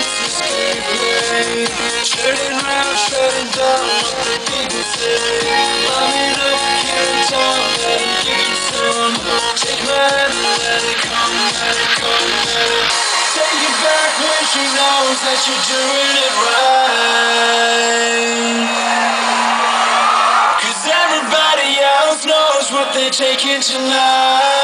senses gave way. Shutting round, shutting down what the people say. Love it up, kill time, let 'em give you some. Take my hand, let it come, let it come, let it Take it back when she knows that you're doing it right. Cause everybody else knows what they're taking tonight.